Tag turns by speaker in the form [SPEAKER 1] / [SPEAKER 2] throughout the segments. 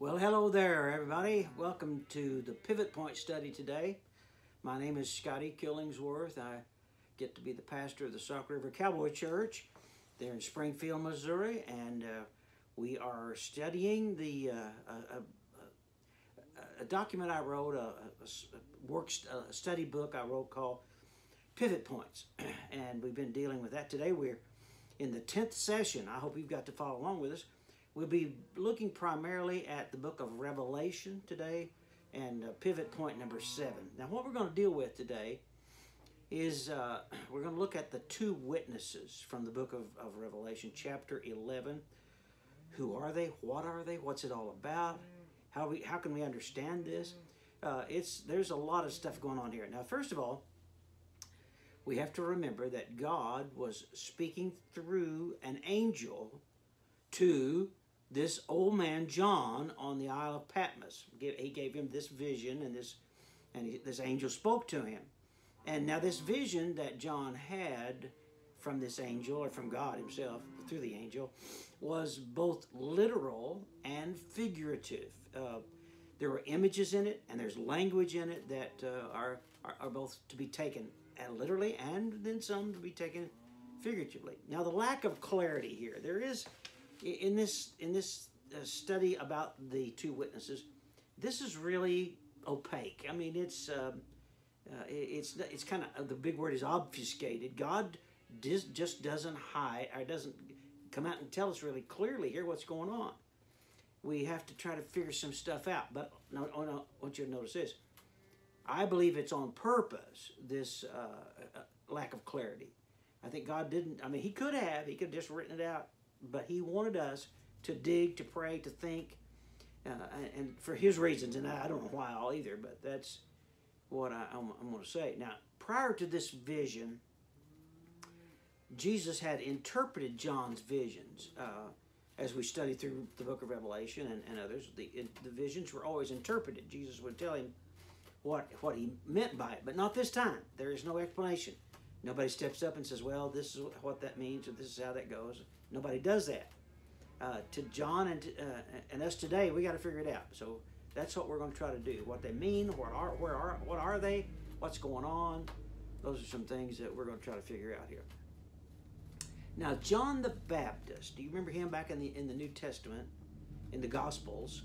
[SPEAKER 1] Well, hello there, everybody. Welcome to the Pivot Point study today. My name is Scotty Killingsworth. I get to be the pastor of the Sac River Cowboy Church there in Springfield, Missouri, and uh, we are studying the uh, a, a, a, document I wrote, a, a work a study book I wrote called Pivot Points, and we've been dealing with that today. We're in the tenth session. I hope you've got to follow along with us. We'll be looking primarily at the book of Revelation today and uh, pivot point number seven. Now, what we're going to deal with today is uh, we're going to look at the two witnesses from the book of, of Revelation, chapter 11. Who are they? What are they? What's it all about? How, we, how can we understand this? Uh, it's There's a lot of stuff going on here. Now, first of all, we have to remember that God was speaking through an angel to this old man John on the Isle of Patmos. He gave him this vision, and this and this angel spoke to him. And now this vision that John had from this angel or from God Himself through the angel was both literal and figurative. Uh, there were images in it, and there's language in it that uh, are, are, are both to be taken literally and then some to be taken figuratively. Now the lack of clarity here, there is in this in this uh, study about the two witnesses, this is really opaque. I mean, it's um, uh, it's it's kind of the big word is obfuscated. God dis, just doesn't hide or doesn't come out and tell us really clearly here what's going on. We have to try to figure some stuff out. But no, oh, no, I want you to notice this. I believe it's on purpose. This uh, uh lack of clarity. I think God didn't. I mean, He could have. He could have just written it out but he wanted us to dig, to pray, to think, uh, and for his reasons. And I don't know why all either, but that's what I, am going to say. Now, prior to this vision, Jesus had interpreted John's visions. Uh, as we study through the book of Revelation and, and others, the, the visions were always interpreted. Jesus would tell him what, what he meant by it, but not this time. There is no explanation. Nobody steps up and says, well, this is what that means, or this is how that goes. Nobody does that. Uh, to John and, uh, and us today, we got to figure it out. So that's what we're going to try to do. What they mean, where are, where are, what are they, what's going on. Those are some things that we're going to try to figure out here. Now, John the Baptist, do you remember him back in the in the New Testament, in the Gospels?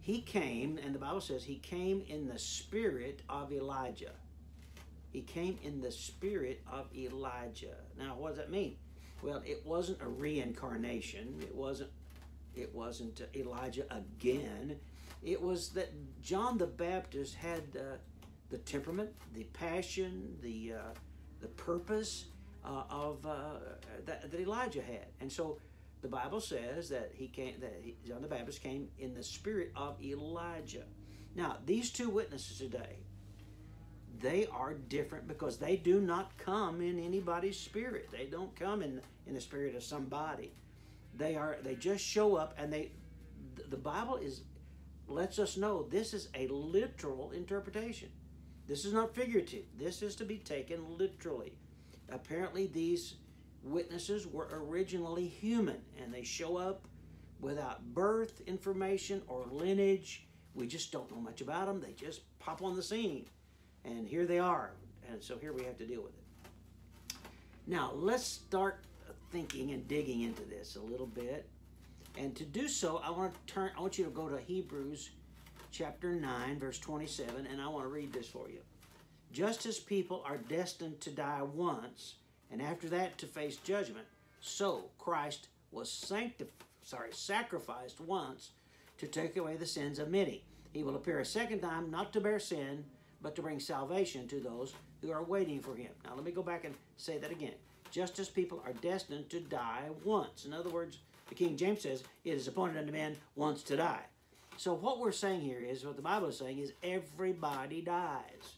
[SPEAKER 1] He came, and the Bible says he came in the spirit of Elijah. He came in the spirit of Elijah. Now, what does that mean? Well, it wasn't a reincarnation. It wasn't. It wasn't Elijah again. It was that John the Baptist had uh, the temperament, the passion, the uh, the purpose uh, of uh, that, that, Elijah had, and so the Bible says that he came. That he, John the Baptist came in the spirit of Elijah. Now, these two witnesses today they are different because they do not come in anybody's spirit. They don't come in in the spirit of somebody. They are they just show up and they the Bible is lets us know this is a literal interpretation. This is not figurative. This is to be taken literally. Apparently these witnesses were originally human and they show up without birth information or lineage. We just don't know much about them. They just pop on the scene. And here they are. And so here we have to deal with it. Now, let's start thinking and digging into this a little bit. And to do so, I want to turn I want you to go to Hebrews chapter 9 verse 27 and I want to read this for you. Just as people are destined to die once and after that to face judgment, so Christ was sanctified sorry, sacrificed once to take away the sins of many. He will appear a second time not to bear sin, but to bring salvation to those who are waiting for him. Now, let me go back and say that again. Just as people are destined to die once. In other words, the King James says, it is appointed unto man once to die. So, what we're saying here is, what the Bible is saying is, everybody dies.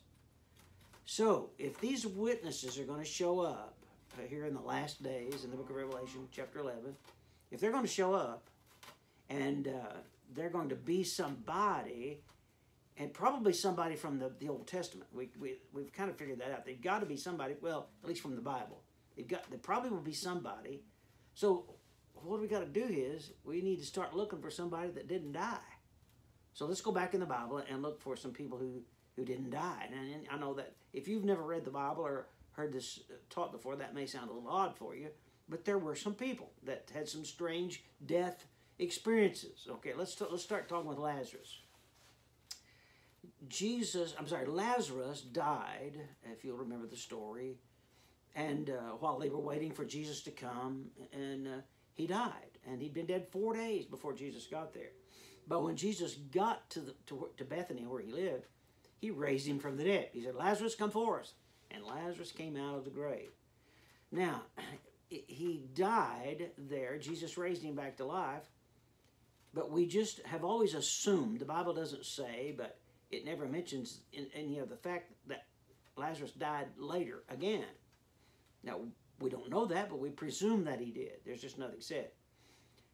[SPEAKER 1] So, if these witnesses are going to show up uh, here in the last days in the book of Revelation, chapter 11, if they're going to show up and uh, they're going to be somebody and probably somebody from the, the Old Testament. We, we, we've kind of figured that out. They've got to be somebody, well, at least from the Bible. They've got, there probably will be somebody. So what we got to do is we need to start looking for somebody that didn't die. So let's go back in the Bible and look for some people who, who didn't die. And, and I know that if you've never read the Bible or heard this uh, taught before, that may sound a little odd for you. But there were some people that had some strange death experiences. Okay, let's, let's start talking with Lazarus. Jesus, I'm sorry, Lazarus died, if you'll remember the story, and uh, while they were waiting for Jesus to come, and uh, he died, and he'd been dead four days before Jesus got there. But when Jesus got to, the, to, to Bethany, where he lived, he raised him from the dead. He said, Lazarus, come forth. And Lazarus came out of the grave. Now, he died there. Jesus raised him back to life. But we just have always assumed, the Bible doesn't say, but it never mentions any of the fact that Lazarus died later again. Now, we don't know that, but we presume that he did. There's just nothing said.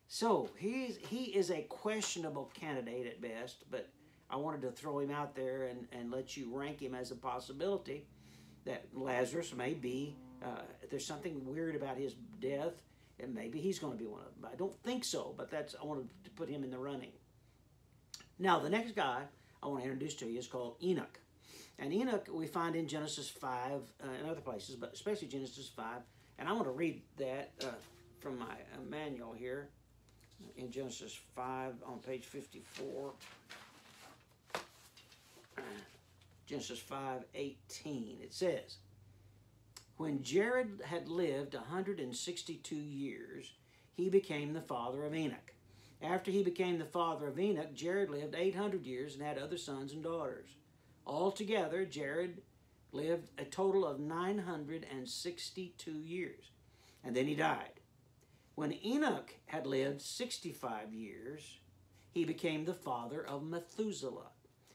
[SPEAKER 1] So he's, he is a questionable candidate at best, but I wanted to throw him out there and, and let you rank him as a possibility that Lazarus may be, uh, there's something weird about his death, and maybe he's going to be one of them. I don't think so, but that's I wanted to put him in the running. Now, the next guy I want to introduce to you is called Enoch. And Enoch we find in Genesis 5 uh, and other places, but especially Genesis 5. And I want to read that uh, from my manual here in Genesis 5 on page 54. Genesis 5 18. It says, When Jared had lived 162 years, he became the father of Enoch. After he became the father of Enoch, Jared lived 800 years and had other sons and daughters. Altogether, Jared lived a total of 962 years, and then he died. When Enoch had lived 65 years, he became the father of Methuselah.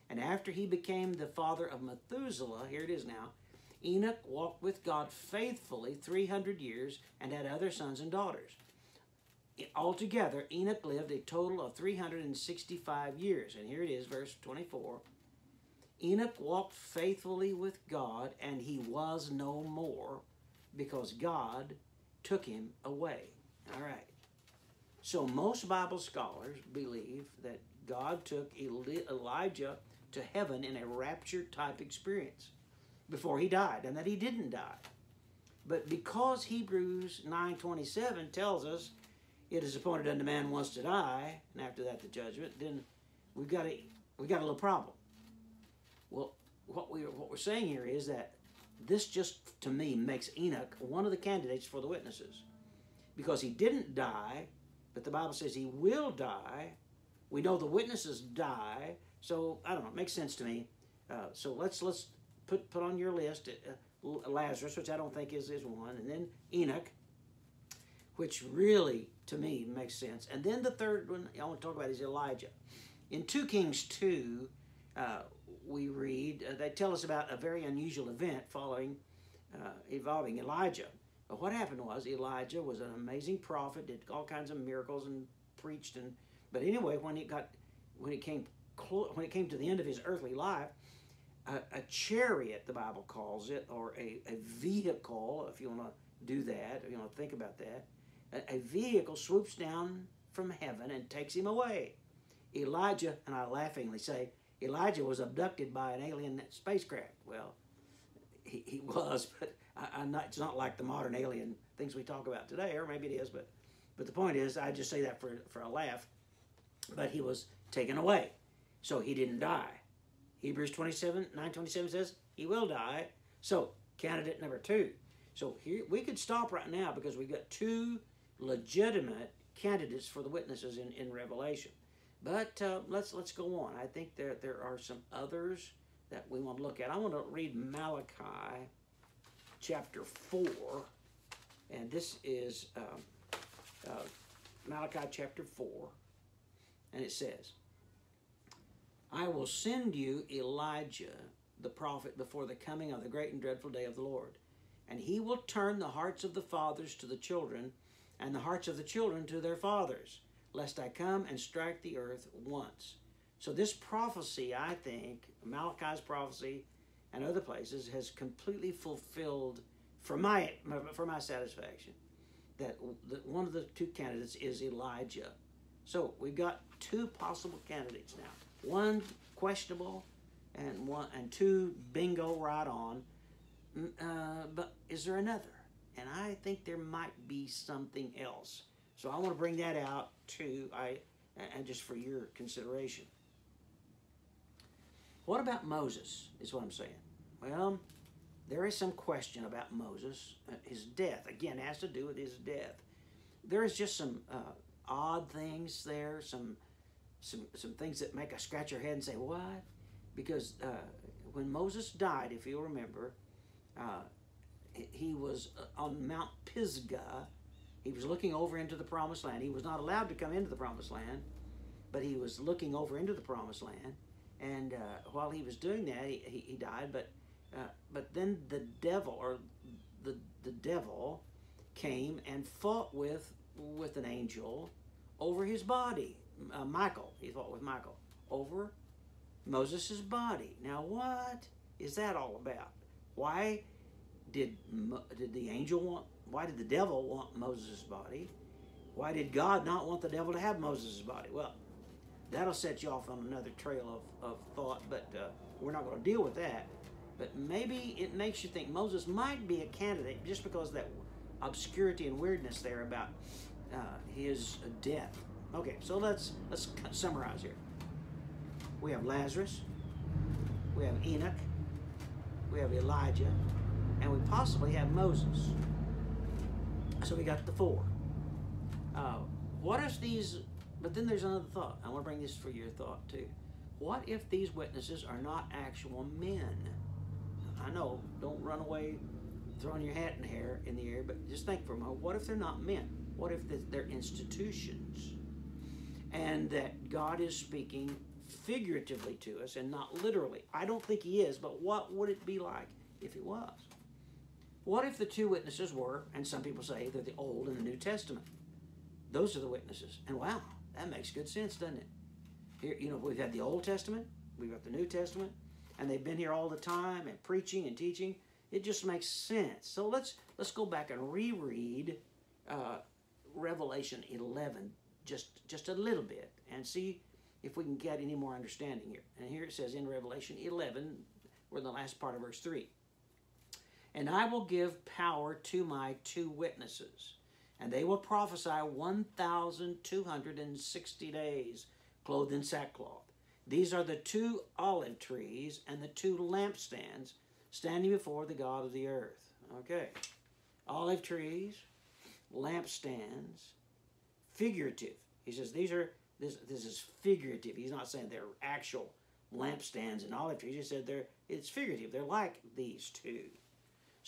[SPEAKER 1] And after he became the father of Methuselah, here it is now, Enoch walked with God faithfully 300 years and had other sons and daughters. Altogether, Enoch lived a total of 365 years. And here it is, verse 24. Enoch walked faithfully with God, and he was no more because God took him away. All right. So, most Bible scholars believe that God took Elijah to heaven in a rapture type experience before he died, and that he didn't die. But because Hebrews 9:27 tells us it is appointed unto man once to die, and after that the judgment, then we've got a we got a little problem. Well, what we what we're saying here is that this just to me makes Enoch one of the candidates for the witnesses, because he didn't die, but the Bible says he will die. We know the witnesses die, so I don't know. It makes sense to me. Uh, so let's let's put put on your list uh, Lazarus, which I don't think is is one, and then Enoch, which really to me makes sense. And then the third one I want to talk about is Elijah. In 2 Kings 2, uh, we read, uh, they tell us about a very unusual event following, uh, Elijah. But what happened was Elijah was an amazing prophet, did all kinds of miracles and preached. and But anyway, when it got, when it came, when it came to the end of his earthly life, a, a chariot, the Bible calls it, or a, a vehicle, if you want to do that, if you want to think about that, a, vehicle swoops down from heaven and takes him away. Elijah, and I laughingly say, Elijah was abducted by an alien spacecraft. Well, he, he was, but I, am not, it's not like the modern alien things we talk about today, or maybe it is, but, but the point is, I just say that for, for a laugh. But he was taken away, so he didn't die. Hebrews 27, 927 says he will die. So, candidate number two. So here we could stop right now because we've got two legitimate candidates for the witnesses in, in Revelation. But uh, let's let's go on. I think there there are some others that we want to look at. I want to read Malachi chapter four, and this is um, uh, Malachi chapter four, and it says, "I will send you Elijah the prophet before the coming of the great and dreadful day of the Lord." And he will turn the hearts of the fathers to the children, and the hearts of the children to their fathers, lest I come and strike the earth once. So this prophecy, I think, Malachi's prophecy and other places, has completely fulfilled for my for my satisfaction that, one of the two candidates is Elijah. So we've got two possible candidates now. one questionable, and one and two bingo right on. Mm, Uh, but is there another? And I think there might be something else. So I want to bring that out too. I and just for your consideration. What about Moses? Is what I'm saying. Well, there is some question about Moses, uh, his death. Again, has to do with his death. There is just some uh, odd things there, some some some things that make us scratch our head and say, "What?" Because uh, when Moses died, if you'll remember, uh, he- he was uh, on Mount Pisgah. He was looking over into the Promised Land. He was not allowed to come into the Promised Land, but he was looking over into the Promised Land. And uh, while he was doing that, he, he, he died. But uh, but then the devil, or the the devil, came and fought with with an angel over his body. Uh, Michael, he fought with Michael over Moses' body. Now, what is that all about? Why did did the angel want? Why did the devil want Moses' body? Why did God not want the devil to have Moses' body? Well, that'll set you off on another trail of, of thought, but uh, we're not going to deal with that. But maybe it makes you think Moses might be a candidate just because of that obscurity and weirdness there about uh, his death. Okay, so let's let's summarize here. We have Lazarus, we have Enoch, we have Elijah, and we possibly have Moses. So we got the four. Uh, what if these? But then there's another thought. I want to bring this for your thought too. What if these witnesses are not actual men? I know, don't run away throwing your hat in the air in the air, but just think for a moment. What if they're not men? What if they're institutions? And that God is speaking figuratively to us and not literally. I don't think He is, but what would it be like if He was? What if the two witnesses were, and some people say they're the Old and the New Testament? Those are the witnesses. And wow, that makes good sense, doesn't it? Here, you know, we've had the Old Testament, we've got the New Testament, and they've been here all the time and preaching and teaching. It just makes sense. So let's let's go back and reread uh, Revelation 11 just just a little bit and see if we can get any more understanding here. And here it says in Revelation 11, we're in the last part of verse 3. And I will give power to my two witnesses, and they will prophesy 1,260 days, clothed in sackcloth. These are the two olive trees and the two lampstands standing before the God of the earth. Okay. Olive trees, lampstands, figurative. He says these are this this is figurative. He's not saying they're actual lampstands and olive trees. He said they're it's figurative. They're like these two.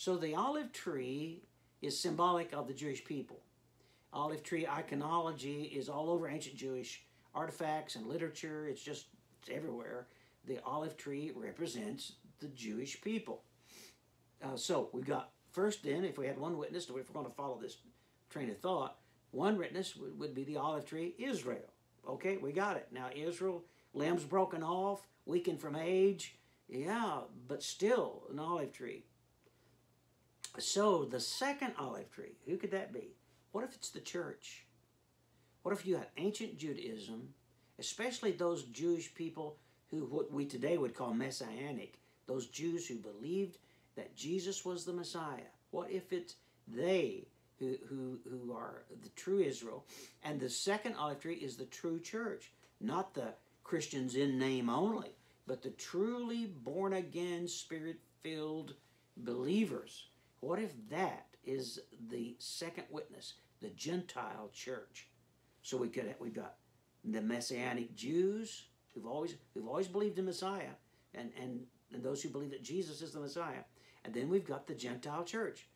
[SPEAKER 1] So the olive tree is symbolic of the Jewish people. Olive tree iconology is all over ancient Jewish artifacts and literature. It's just it's everywhere. The olive tree represents the Jewish people. Uh, so we've got first then, if we had one witness, if we're going to follow this train of thought, one witness would, would be the olive tree, Israel. Okay, we got it. Now Israel, limbs broken off, weakened from age, yeah, but still an olive tree. So the second olive tree, who could that be? What if it's the church? What if you had ancient Judaism, especially those Jewish people who what we today would call messianic, those Jews who believed that Jesus was the Messiah? What if it's they who, who, who are the true Israel? And the second olive tree is the true church, not the Christians in name only, but the truly born again, spirit filled believers. What if that is the second witness, the Gentile church? So we could we've got the messianic Jews who've always who've always believed in Messiah, and, and, and those who believe that Jesus is the Messiah. And then we've got the Gentile church,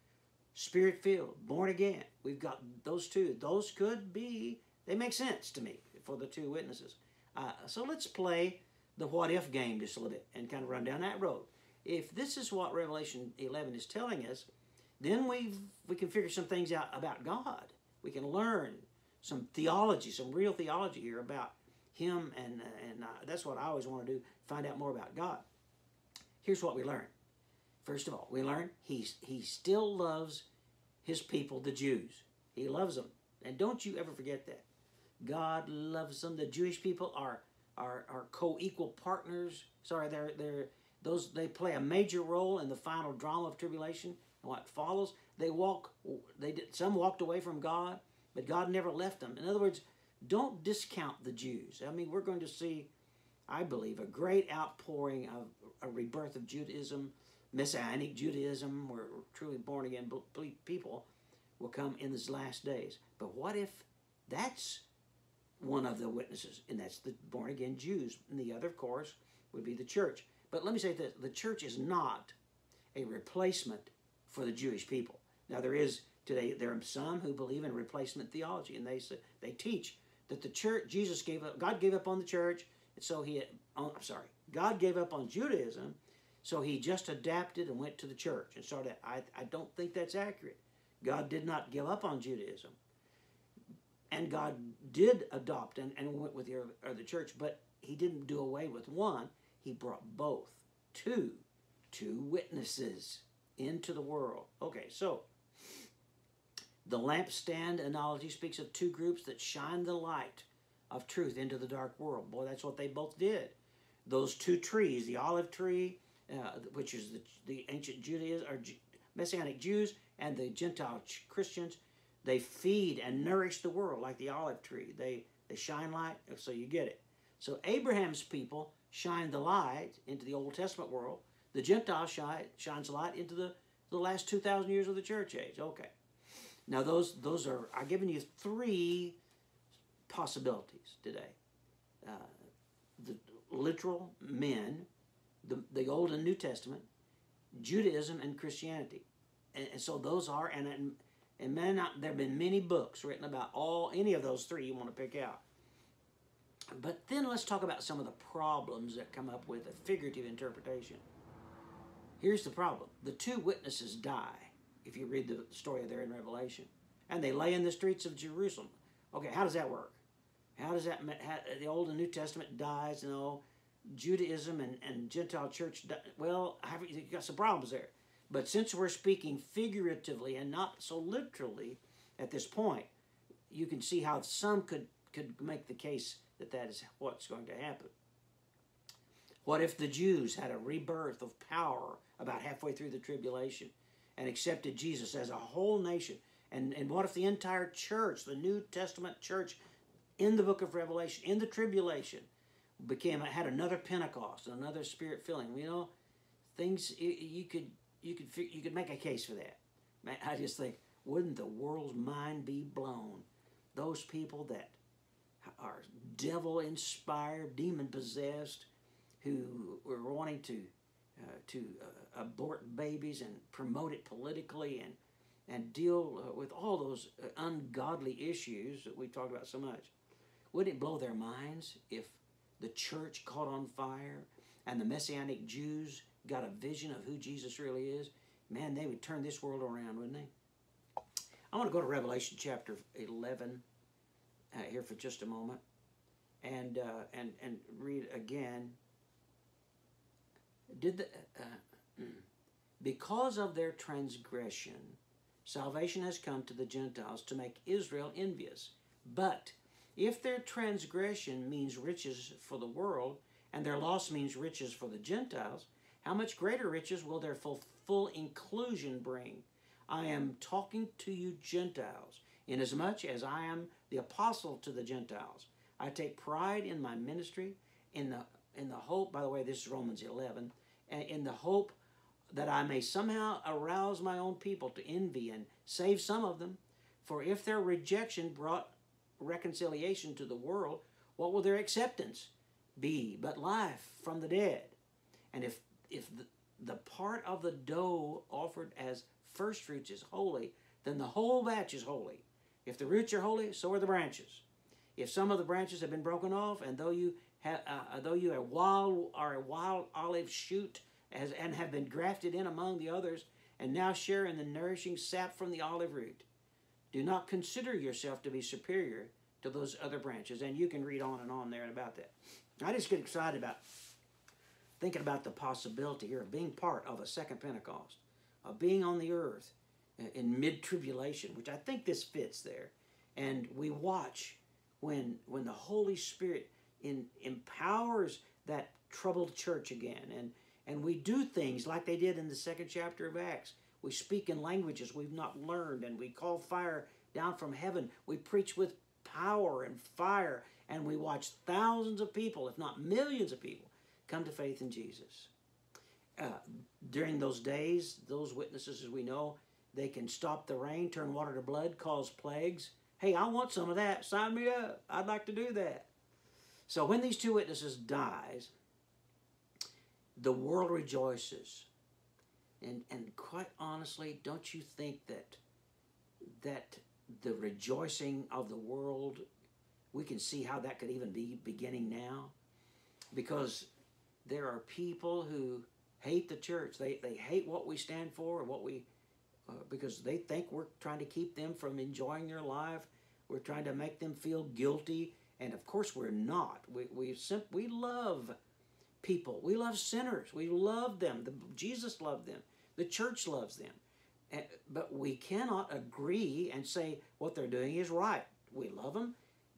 [SPEAKER 1] spirit filled, born again. We've got those two. Those could be, they make sense to me for the two witnesses. Uh, so let's play the what if game just a little bit and kind of run down that road. If this is what Revelation 11 is telling us, then we we can figure some things out about God. We can learn some theology, some real theology here about Him, and and uh, that's what I always want to do: find out more about God. Here's what we learn. First of all, we learn He's He still loves His people, the Jews. He loves them, and don't you ever forget that. God loves them. The Jewish people are are, are co-equal partners. Sorry, they're they're those they play a major role in the final drama of tribulation and what follows. They walk they did some walked away from God, but God never left them. In other words, don't discount the Jews. I mean, we're going to see, I believe, a great outpouring of a rebirth of Judaism, Messianic Judaism, where truly born again people will come in these last days. But what if that's one of the witnesses, and that's the born again Jews. And the other, of course, would be the church. But let me say that the church is not a replacement for the Jewish people. Now there is today there are some who believe in replacement theology, and they they teach that the church Jesus gave up, God gave up on the church, and so he. Oh, I'm sorry, God gave up on Judaism, so he just adapted and went to the church and started. I I don't think that's accurate. God did not give up on Judaism and God did adopt and, and went with the other church, but he didn't do away with one. He brought both, two, two witnesses into the world. Okay, so the lampstand analogy speaks of two groups that shine the light of truth into the dark world. Boy, that's what they both did. Those two trees, the olive tree, uh, which is the, the ancient Judaism or Messianic Jews, and the Gentile Christians, they feed and nourish the world like the olive tree. They, they shine light, so you get it. So Abraham's people shine the light into the Old Testament world. The Gentile shine, shines light into the, the last 2,000 years of the church age. Okay. Now those, those are, I've given you three possibilities today. Uh, the literal men, the, the Old and New Testament, Judaism and Christianity. And, and so those are, and, and there have been many books written about all any of those three you want to pick out. But then let's talk about some of the problems that come up with a figurative interpretation. Here's the problem the two witnesses die, if you read the story of there in Revelation, and they lay in the streets of Jerusalem. Okay, how does that work? How does that, how, the Old and New Testament dies, you know, Judaism and, and Gentile church, well, you've got some problems there. But since we're speaking figuratively and not so literally at this point, you can see how some could, could make the case that that is what's going to happen. What if the Jews had a rebirth of power about halfway through the tribulation and accepted Jesus as a whole nation? And, and what if the entire church, the New Testament church in the book of Revelation, in the tribulation, became had another Pentecost, another spirit filling? You know, things you could you could you could make a case for that. Man, I just think, wouldn't the world's mind be blown? Those people that are devil inspired, demon possessed, who were wanting to uh, to uh, abort babies and promote it politically and and deal uh, with all those uh, ungodly issues that we talk about so much. Wouldn't it blow their minds if the church caught on fire and the Messianic Jews got a vision of who Jesus really is, man, they would turn this world around, wouldn't they? I want to go to Revelation chapter 11 uh, here for just a moment and, uh, and, and read again. Did the, uh, because of their transgression, salvation has come to the Gentiles to make Israel envious. But if their transgression means riches for the world, and their loss means riches for the Gentiles, how much greater riches will their full, full inclusion bring? I am talking to you Gentiles, inasmuch as I am the apostle to the Gentiles. I take pride in my ministry, in the in the hope, by the way, this is Romans 11, in the hope that I may somehow arouse my own people to envy and save some of them. For if their rejection brought reconciliation to the world, what will their acceptance be but life from the dead? And if if the, the part of the dough offered as first fruits is holy, then the whole batch is holy. If the roots are holy, so are the branches. If some of the branches have been broken off, and though you uh, uh, though you are wild are a wild olive shoot, as and have been grafted in among the others, and now share in the nourishing sap from the olive root, do not consider yourself to be superior to those other branches. And you can read on and on there about that. I just get excited about thinking about the possibility here of being part of a second Pentecost, of being on the earth in mid tribulation, which I think this fits there. And we watch when when the Holy Spirit in, empowers that troubled church again. And, and we do things like they did in the second chapter of Acts. We speak in languages we've not learned, and we call fire down from heaven. We preach with power and fire, and we watch thousands of people, if not millions of people, come to faith in Jesus. Uh, during those days, those witnesses, as we know, they can stop the rain, turn water to blood, cause plagues. Hey, I want some of that. Sign me up. I'd like to do that. So when these two witnesses dies, the world rejoices. And, and quite honestly, don't you think that that the rejoicing of the world, we can see how that could even be beginning now? Because there are people who hate the church. They, they hate what we stand for and what we, uh, because they think we're trying to keep them from enjoying their life. We're trying to make them feel guilty. And of course, we're not. We, we, sim- we love people. We love sinners. We love them. The, Jesus loved them. The church loves them. And, but we cannot agree and say what they're doing is right. We love them,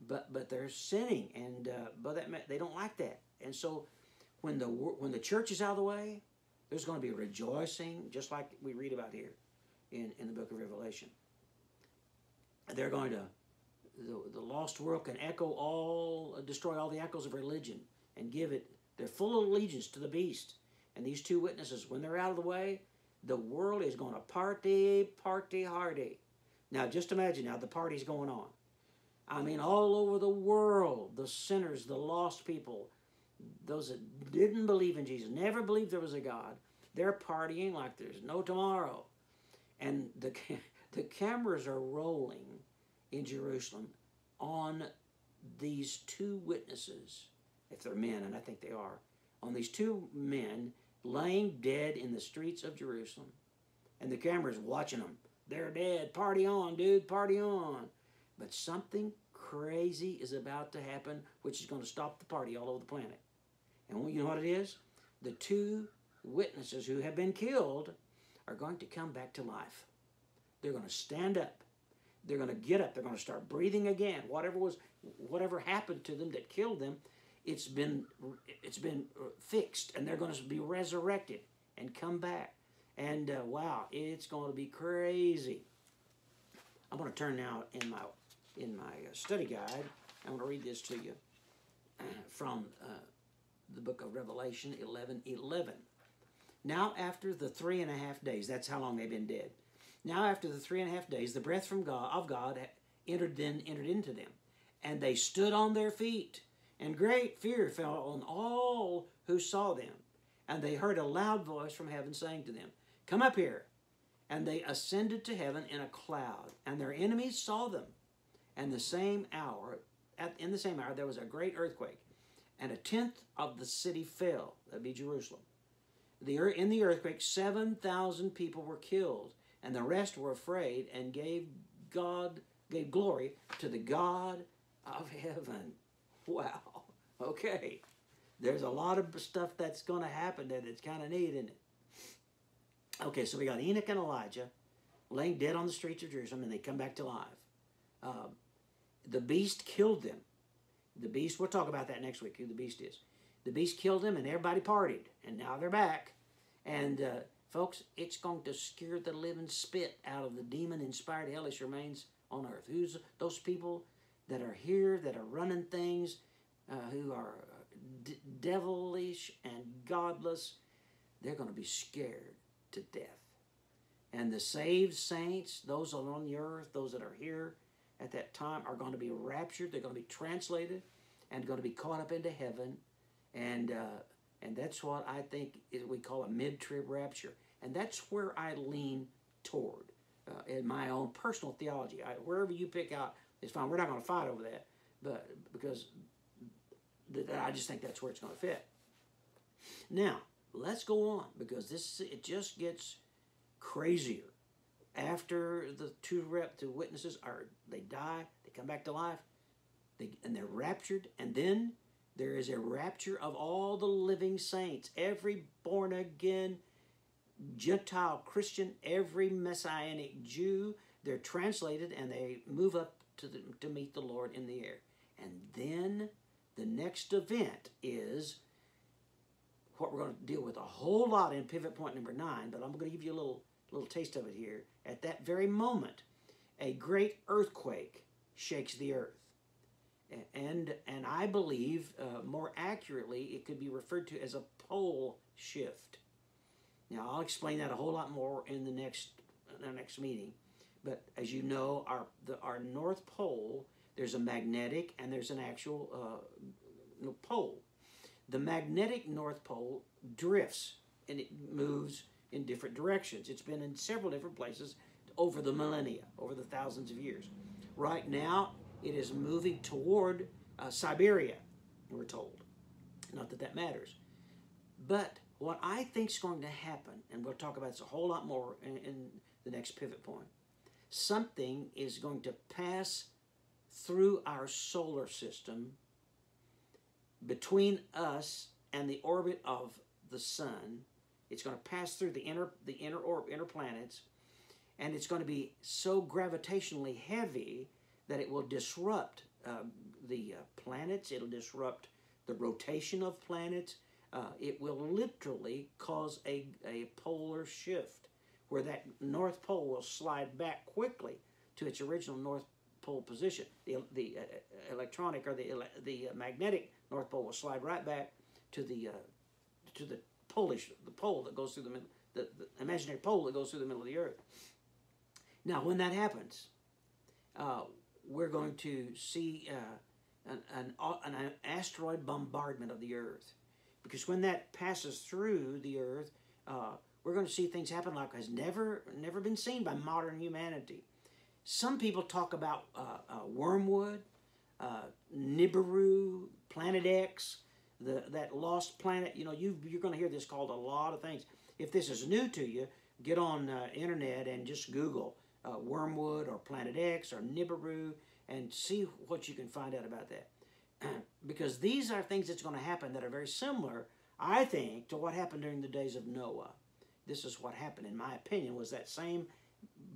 [SPEAKER 1] but but they're sinning, and uh, but that they don't like that. And so, when the when the church is out of the way, there's going to be rejoicing, just like we read about here in in the book of Revelation. They're going to the, the lost world can echo all uh, destroy all the echoes of religion and give it they're full allegiance to the beast. And these two witnesses, when they're out of the way, the world is going to party, party hardy. Now, just imagine now the party's going on. I mean, all over the world, the sinners, the lost people, those that didn't believe in Jesus, never believed there was a God, they're partying like there's no tomorrow. And the, the cameras are rolling in Jerusalem on these two witnesses if they're men, and I think they are, on these two men laying dead in the streets of Jerusalem. And the camera's watching them. They're dead. Party on, dude. Party on. But something crazy is about to happen, which is going to stop the party all over the planet. And you know what it is? The two witnesses who have been killed are going to come back to life. They're going to stand up. They're going to get up. They're going to start breathing again. Whatever was, whatever happened to them that killed them, it's been it's been uh, fixed and they're going to be resurrected and come back and uh, wow it's going to be crazy i'm going to turn now in my in my uh, study guide i'm going to read this to you from uh, the book of revelation 11 11 now after the three and a half days that's how long they've been dead now after the three and a half days the breath from god of god entered then entered into them and they stood on their feet and great fear fell on all who saw them. And they heard a loud voice from heaven saying to them, Come up here. And they ascended to heaven in a cloud, and their enemies saw them. And the same hour, at, in the same hour, there was a great earthquake, and a tenth of the city fell. That'd be Jerusalem. The, in the earthquake, 7,000 people were killed, and the rest were afraid and gave God, gave glory to the God of heaven. Wow. Okay. There's a lot of stuff that's going to happen that it's kind of neat, isn't it? Okay, so we got Enoch and Elijah laying dead on the streets of Jerusalem, and they come back to life. Uh, the beast killed them. The beast, we'll talk about that next week, who the beast is. The beast killed them, and everybody partied, and now they're back. And uh, folks, it's going to scare the living spit out of the demon-inspired hellish remains on earth. Who's those people that are here, that are running things, uh, who are d- devilish and godless, they're going to be scared to death. And the saved saints, those on the earth, those that are here at that time, are going to be raptured. They're going to be translated and going to be caught up into heaven. And uh, and that's what I think is we call a mid-trib rapture. And that's where I lean toward uh, in my own personal theology. I, wherever you pick out it's fine. We're not going to fight over that, but because I just think that's where it's going to fit. Now let's go on because this it just gets crazier. After the two rep two witnesses are they die, they come back to life, they, and they're raptured, and then there is a rapture of all the living saints, every born again Gentile Christian, every messianic Jew. They're translated and they move up to, the, to meet the Lord in the air. And then The next event is what we're going to deal with a whole lot in pivot point number nine, but I'm going to give you a little little taste of it here. At that very moment, a great earthquake shakes the earth. And, and I believe, uh, more accurately, it could be referred to as a pole shift. Now, I'll explain that a whole lot more in the next, in the next meeting. But as you know, our, the, our North Pole, there's a magnetic and there's an actual uh, pole. The magnetic North Pole drifts and it moves in different directions. It's been in several different places over the millennia, over the thousands of years. Right now, it is moving toward uh, Siberia, we're told. Not that that matters. But what I think is going to happen, and we'll talk about this a whole lot more in, in the next pivot point, something is going to pass through our solar system between us and the orbit of the sun. It's going to pass through the inner the inner orb, inner planets, and it's going to be so gravitationally heavy that it will disrupt uh, the uh, planets. It'll disrupt the rotation of planets. Uh, it will literally cause a, a polar shift where that North Pole will slide back quickly to its original North Pole position. The, the uh, electronic or the, the magnetic North Pole will slide right back to the, uh, to the Polish, the pole that goes through the middle, the, the imaginary pole that goes through the middle of the earth. Now, when that happens, uh, we're going to see uh, an, an, an, asteroid bombardment of the Earth. Because when that passes through the Earth, uh, we're going to see things happen like has never, never been seen by modern humanity. Some people talk about uh, uh wormwood, uh, Nibiru, Planet X, the, that lost planet. You know, you, you're going to hear this called a lot of things. If this is new to you, get on uh, internet and just Google uh, Wormwood or Planet X or Nibiru and see what you can find out about that. because these are things that's going to happen that are very similar, I think, to what happened during the days of Noah. This is what happened, in my opinion, was that same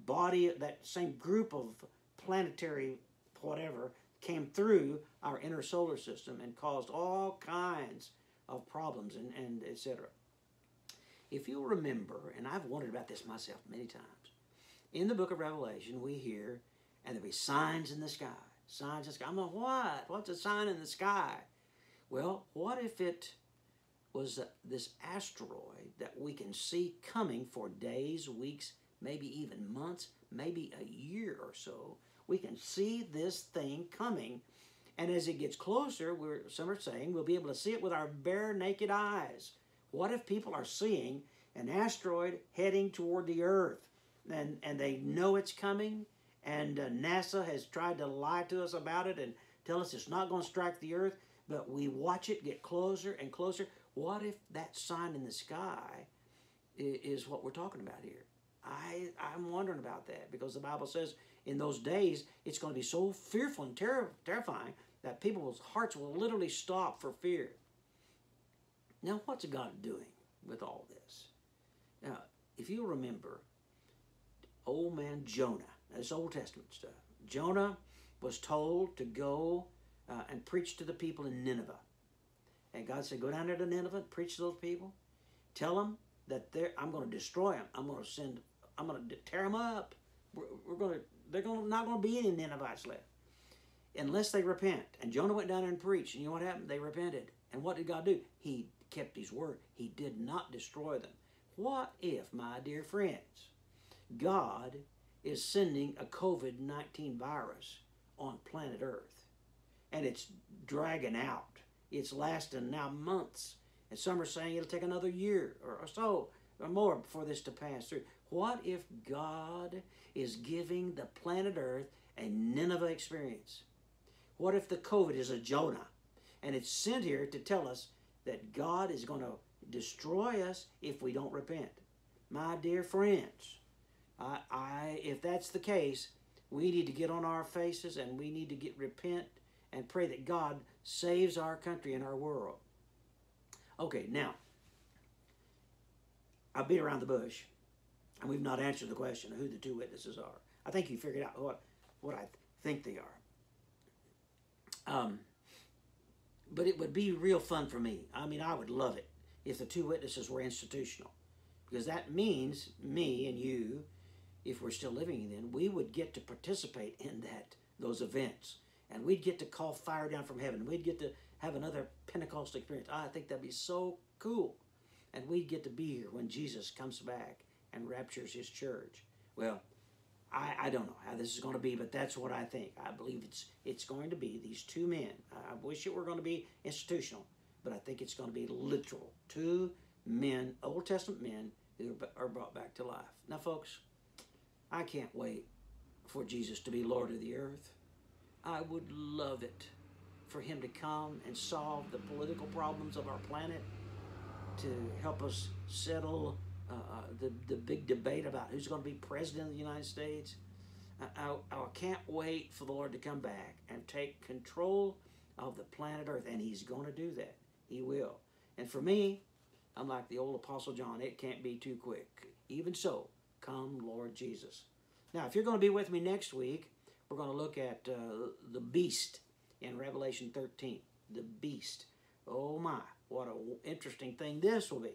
[SPEAKER 1] body, that same group of planetary whatever came through our inner solar system and caused all kinds of problems and, and etc. If you'll remember, and I've wondered about this myself many times, in the book of Revelation, we hear, and there'll be signs in the sky. Signs in the sky. I'm like, what? What's a sign in the sky? Well, what if it was this asteroid that we can see coming for days, weeks, maybe even months, maybe a year or so? We can see this thing coming. And as it gets closer, we're, some are saying we'll be able to see it with our bare naked eyes. What if people are seeing an asteroid heading toward the Earth? and, and they know it's coming, and uh, NASA has tried to lie to us about it and tell us it's not going to strike the Earth, but we watch it get closer and closer. What if that sign in the sky is, what we're talking about here? I, I'm wondering about that because the Bible says in those days it's going to be so fearful and ter- terrifying that people's hearts will literally stop for fear. Now, what's God doing with all this? Now, if you remember, old man Jonah. That's Old Testament stuff. Jonah was told to go uh, and preach to the people in Nineveh. And God said, Go down there to Nineveh preach to those people. Tell them that they're, I'm going to destroy them. I'm going to send, I'm going to tear them up. We're, we're going to, they're going to, not going to be any Ninevites left unless they repent. And Jonah went down there and preached. And you know what happened? They repented. And what did God do? He kept his word. He did not destroy them. What if, my dear friends, God is sending a COVID 19 virus on planet Earth. And it's dragging out. It's lasting now months. And some are saying it'll take another year or so or more before this to pass through. What if God is giving the planet Earth a Nineveh experience? What if the COVID is a Jonah and it's sent here to tell us that God is going to destroy us if we don't repent? My dear friends, I, I, if that's the case, we need to get on our faces and we need to get repent and pray that God saves our country and our world. Okay, now, I've been around the bush and we've not answered the question of who the two witnesses are. I think you figured out what, what I think they are. Um, but it would be real fun for me. I mean, I would love it if the two witnesses were institutional, because that means me and you, if we're still living then, we would get to participate in that those events, and we'd get to call fire down from heaven. We'd get to have another Pentecost experience. Ah, I think that'd be so cool, and we'd get to be here when Jesus comes back and raptures His church. Well, I, I don't know how this is going to be, but that's what I think. I believe it's it's going to be these two men. I wish it were going to be institutional, but I think it's going to be literal. Two men, Old Testament men, who are brought back to life. Now, folks, I can't wait for Jesus to be Lord of the earth. I would love it for him to come and solve the political problems of our planet, to help us settle uh, uh, the, the big debate about who's going to be president of the United States. I, I, I can't wait for the Lord to come back and take control of the planet Earth, and He's going to do that. He will. And for me, I'm like the old Apostle John, it can't be too quick. Even so, come, Lord Jesus. Now, if you're going to be with me next week, we're going to look at uh, the beast in Revelation 13. The beast. Oh my, what an interesting thing this will be.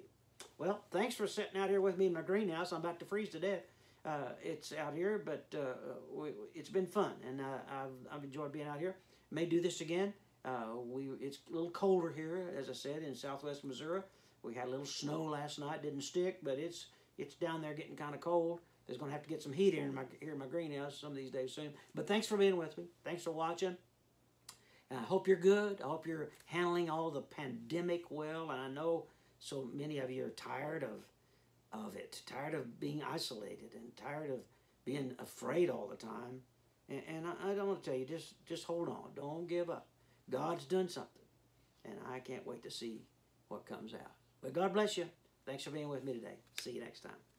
[SPEAKER 1] Well, thanks for sitting out here with me in my greenhouse. I'm about to freeze to death. Uh, it's out here, but uh, it's been fun, and uh, I've, I've enjoyed being out here. May do this again. Uh, we it's a little colder here, as I said, in southwest Missouri. We had a little snow last night, didn't stick, but it's it's down there getting kind of cold. There's going to have to get some heat here in my here in my greenhouse some of these days soon. But thanks for being with me. Thanks for watching. And I hope you're good. I hope you're handling all the pandemic well. And I know so many of you are tired of of it, tired of being isolated, and tired of being afraid all the time. And, and I, I don't want to tell you, just just hold on, don't give up. God's done something, and I can't wait to see what comes out. But God bless you. Thanks for being with me today. See you next time.